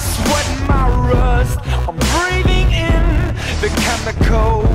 sweat and my rust. I'm breathing in the chemicals.